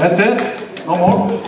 That's it? No more?